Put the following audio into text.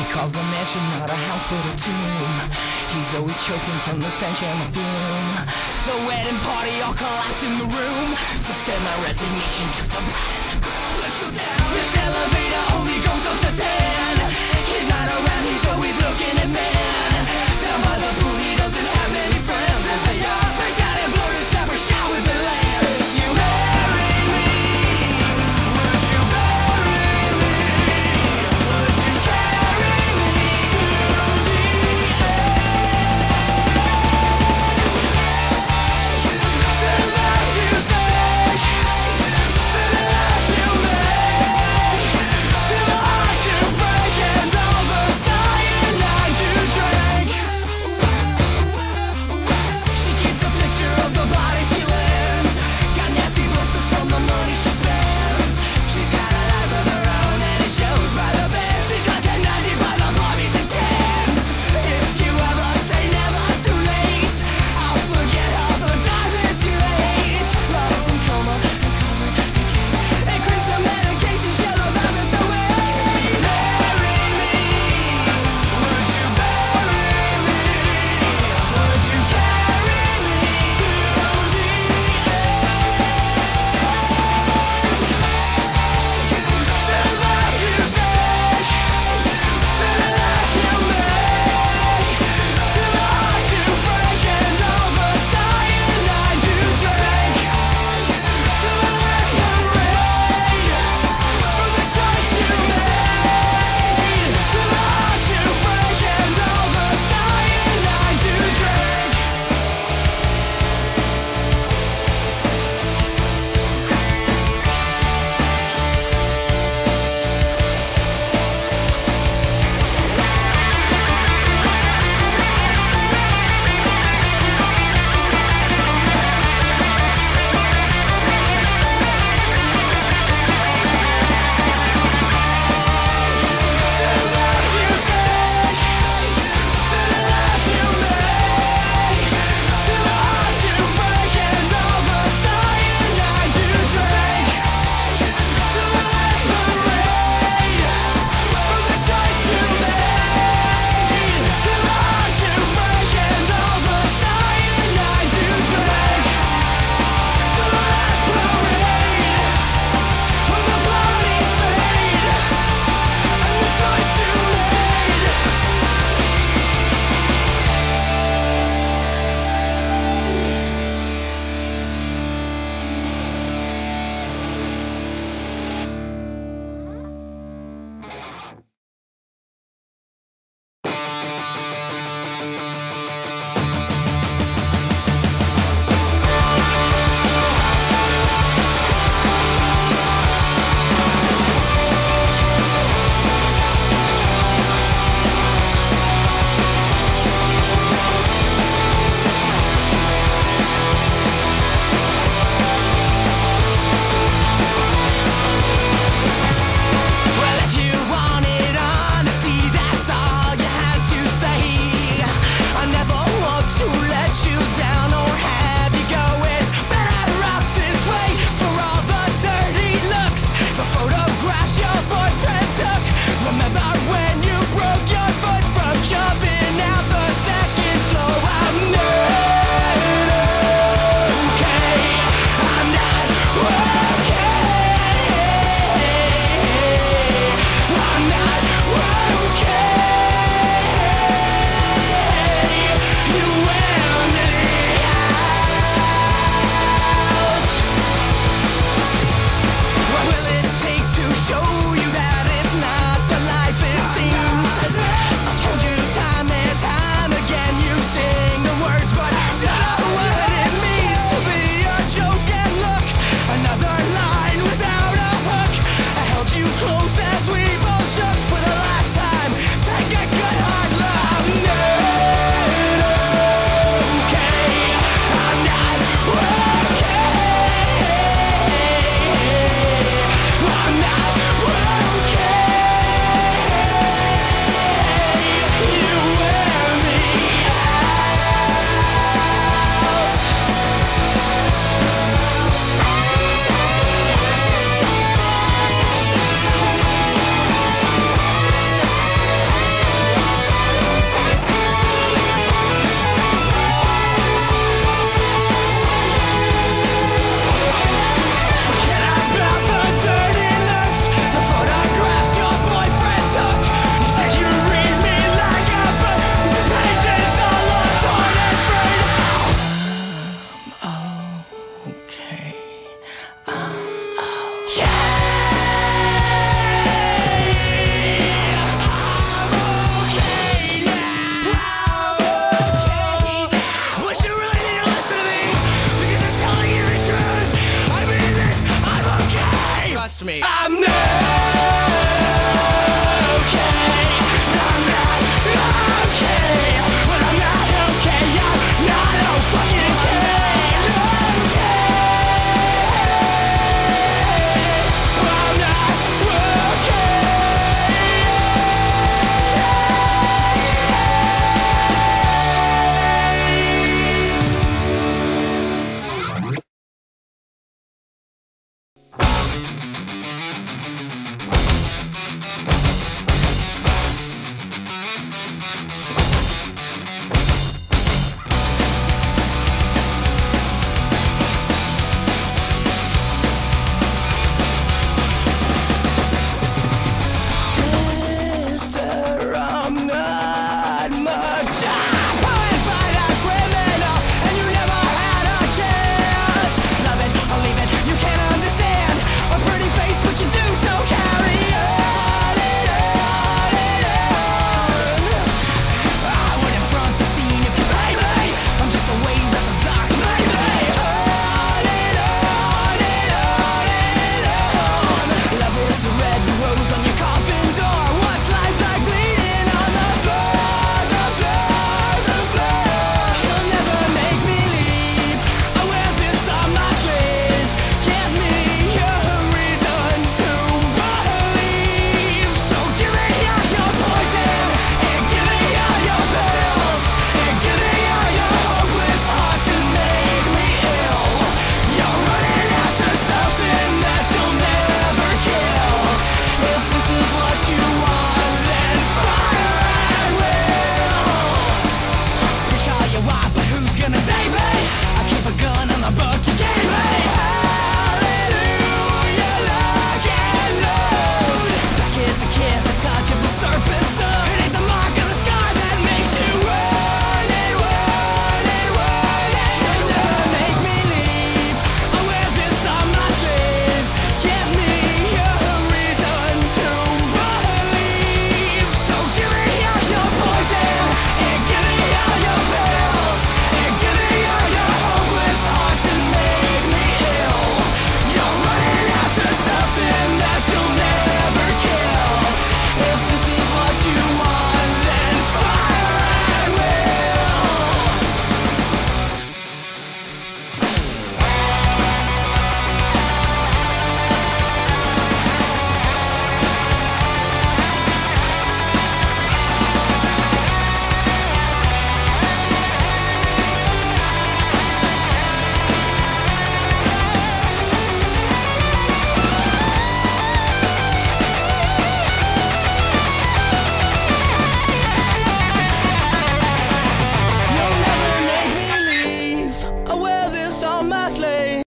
He calls the mansion not a house but a tomb. He's always choking from the stench and the fume. The wedding party all collapsed in the room. So send my resignation to the bride and the groom. Let's go down. This elevator only goes up to ten.